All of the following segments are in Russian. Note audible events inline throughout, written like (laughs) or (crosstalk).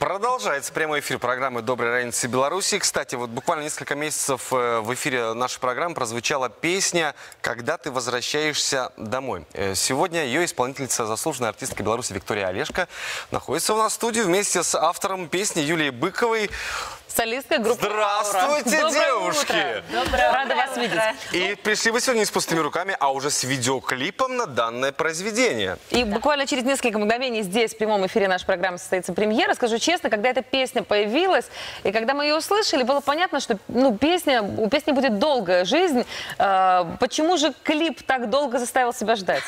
Продолжается прямой эфир программы «Доброй разницы Беларуси». Кстати, вот буквально несколько месяцев э, в эфире нашей программы прозвучала песня «Когда ты возвращаешься домой». Э, Сегодня ее исполнительница, заслуженная артистка Беларуси Виктория Олешко, находится у нас в студии вместе с автором песни Юлией Быковой. Солистка группы Здравствуйте, «Аура». Доброе девушки! утро. Доброе Рада вас видеть. И пришли вы сегодня не с пустыми руками, а уже с видеоклипом на данное произведение. И буквально через несколько мгновений здесь, в прямом эфире нашей программы, состоится премьера. Скажу честно, когда эта песня появилась, и когда мы ее услышали, было понятно, что ну, песня, у песни будет долгая жизнь. Э, почему же клип так долго заставил себя ждать?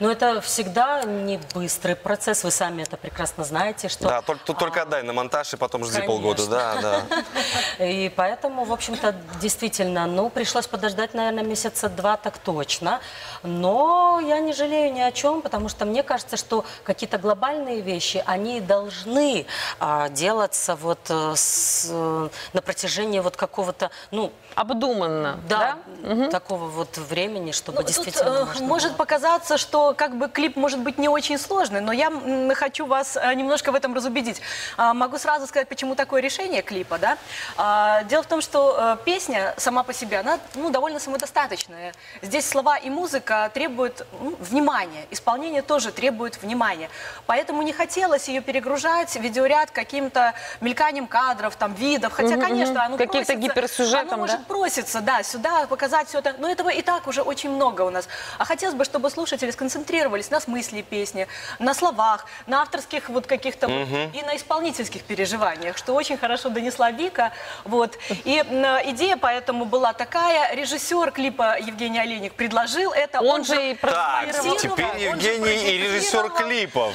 Но это всегда не быстрый процесс, вы сами это прекрасно знаете, что... Да, только, тут только отдай на монтаж и потом жди Конечно. полгода. Да, да. (laughs) И поэтому, в общем-то, действительно, ну, пришлось подождать, наверное, месяца два так точно. Но я не жалею ни о чем, потому что мне кажется, что какие-то глобальные вещи, они должны а, делаться вот э, с, э, на протяжении вот какого-то, ну, Обдуманно, да, да? такого вот времени, чтобы Ну, тут, действительно э, можно может было. Показаться, что как бы клип может быть не очень сложный, но я хочу вас э, немножко в этом разубедить. А, Могу сразу сказать, почему такое решение клипа, да? А, Дело в том, что э, песня сама по себе, она ну, довольно самодостаточная. Здесь слова и музыка требуют ну, внимания, исполнение тоже требует внимания. Поэтому не хотелось ее перегружать, видеоряд каким-то мельканием кадров, там, видов. Хотя, Мгм, конечно, оно Каким-то гиперсюжетом, оно может да? просится, да, сюда показать все это. Но этого и так уже очень много у нас. А хотелось бы, чтобы слушатели сконцентрировались на смысле песни, на словах, на авторских вот каких-то вот и на исполнительских переживаниях, что очень хорошо донесла Вика. Вот. И м, идея поэтому была такая. Режиссер клипа Евгений Олейник предложил это. Он же и Так, теперь он же Евгений и режиссер клипов.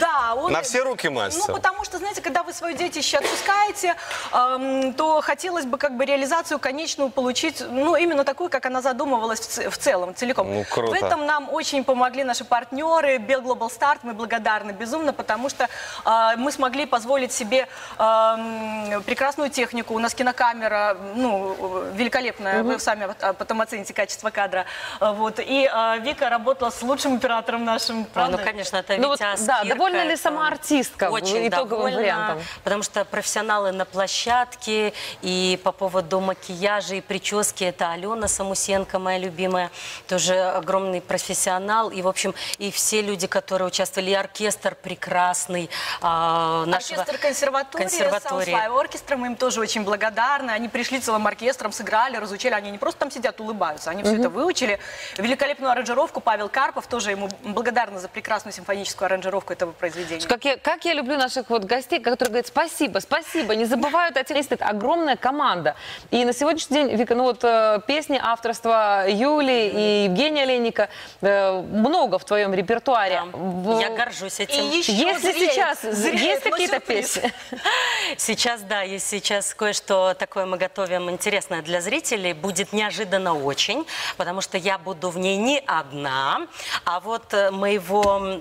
Да, он... На все руки Ну, мастер. потому что, знаете, когда вы свое детище отпускаете, эм, то хотелось бы как бы реализацию конечную получить, ну, именно такую, как она задумывалась в, ц- в целом, целиком. Ну, круто. В этом нам очень помогли наши партнеры, Бел Global Start, мы благодарны безумно, потому что э, мы смогли позволить себе эм, прекрасную технику. У нас кинокамера, ну, великолепная, вы сами а, потом оцените качество кадра. Э, Вот. И э, Вика работала с лучшим оператором нашим, Ой, правда? Ну, конечно, это Ну вот, Витя да, Аскирка, довольна ли сама артистка Очень итоговым довольна, вариантом? потому что профессионалы на площадке, и по поводу макияжа и прически, это Алена Самусенко, моя любимая, тоже огромный профессионал, и, в общем, и все люди, которые участвовали, и оркестр прекрасный а, нашего... Оркестр консерватории, консерватории. Soundfly оркестра, мы им тоже очень благодарны. Они пришли целым оркестром, сыграли, разучили. Они не просто там сидят, улыбаются, они все это выучили. Великолепную аранжировку Павел Карпов, тоже ему благодарна за прекрасную симфоническую аранжировку этого произведения. Как я, как я люблю наших вот гостей, которые говорят спасибо, спасибо, не забывают о тех, это огромная команда. И на сегодняшний день, Вика, ну вот э, песни авторства Юли и Евгения Олейника э, много в твоем репертуаре. Да. В- Я горжусь этим. И еще Если зреет, сейчас зреет есть мой какие-то песни, (laughs) Сейчас, да, есть сейчас кое-что такое мы готовим интересное для зрителей. Будет неожиданно очень, потому что я буду в ней не одна, а вот э, моего,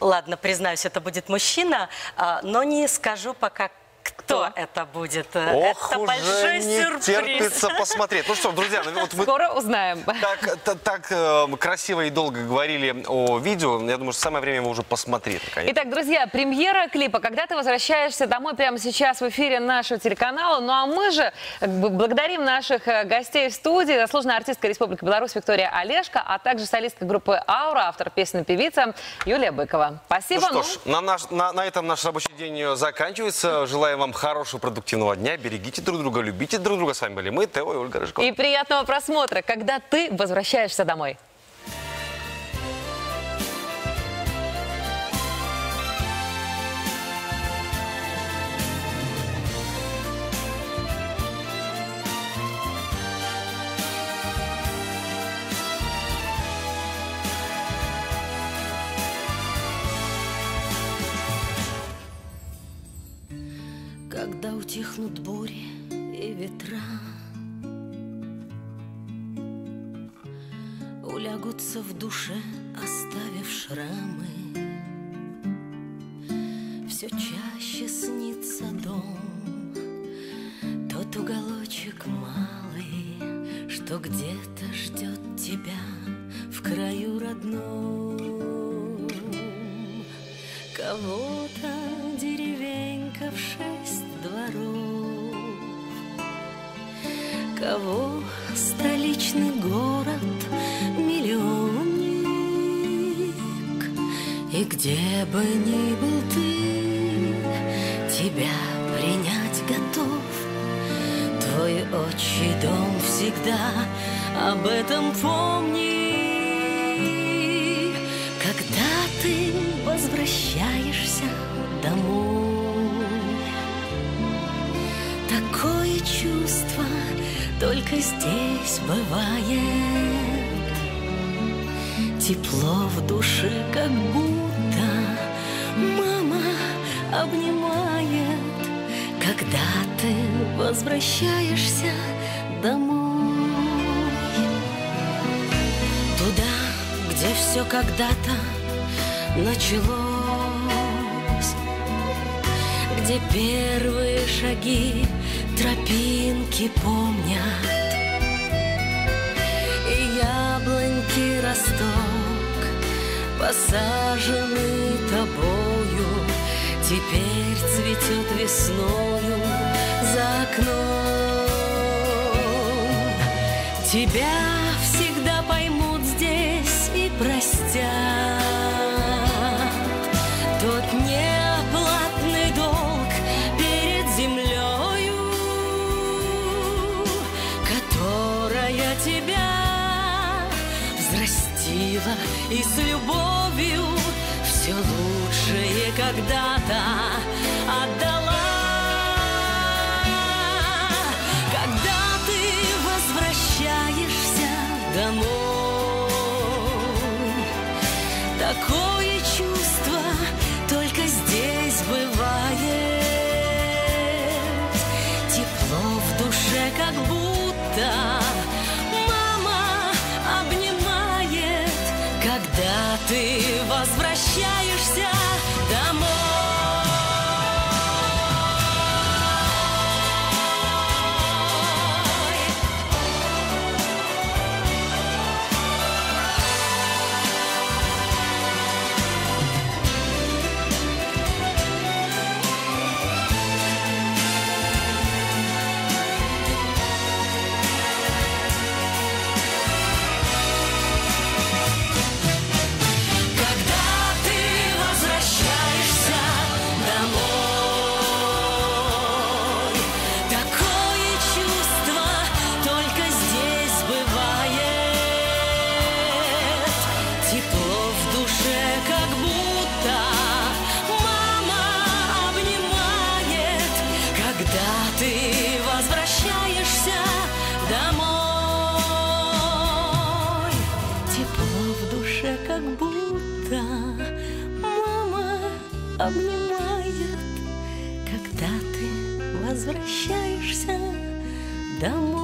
ладно, признаюсь, это будет мужчина, а, но не скажу пока, кто это будет. Ох, это уже большой не сюрприз. терпится посмотреть. Ну что, друзья, ну вот вы скоро узнаем. так, та- так э, красиво и долго говорили о видео. Я думаю, что самое время его уже посмотреть, наконец. Итак, друзья, премьера клипа «Когда ты возвращаешься домой» прямо сейчас в эфире нашего телеканала. Ну а мы же благодарим наших э, гостей в студии, заслуженная артистка Республики Беларусь Виктория Олешко, а также солистка группы «Аура», автор песни певица Юлия Быкова. Ну Спасибо. что ж, на, наш, на, на этом наш рабочий день э, заканчивается. Желаем вам хорошего, продуктивного дня. Берегите друг друга, любите друг друга. С вами были мы, Тео и Ольга Рыжкова. и приятного просмотра, когда ты возвращаешься домой. Когда утихнут бури и ветра Улягутся в душе, оставив шрамы. Все чаще снится дом Тот уголочек малый Что где-то ждет тебя в краю родном. Кого-то деревень в шесть Кого столичный город миллионник, И где бы ни был ты, тебя принять готов. Твой отчий дом всегда об этом помни, когда ты возвращаешься домой. Такое чувство только здесь бывает. Тепло в душе, как будто мама обнимает, когда ты возвращаешься домой. Туда, где все когда-то началось, где первые шаги тропинки помнят, и яблоньки росток, посаженный тобою, теперь цветет весною за окном. Тебя взрастила И с любовью все лучшее когда-то отдала когда ты возвращаешься домой. Такое ты возвращаешься обнимает, когда ты возвращаешься домой.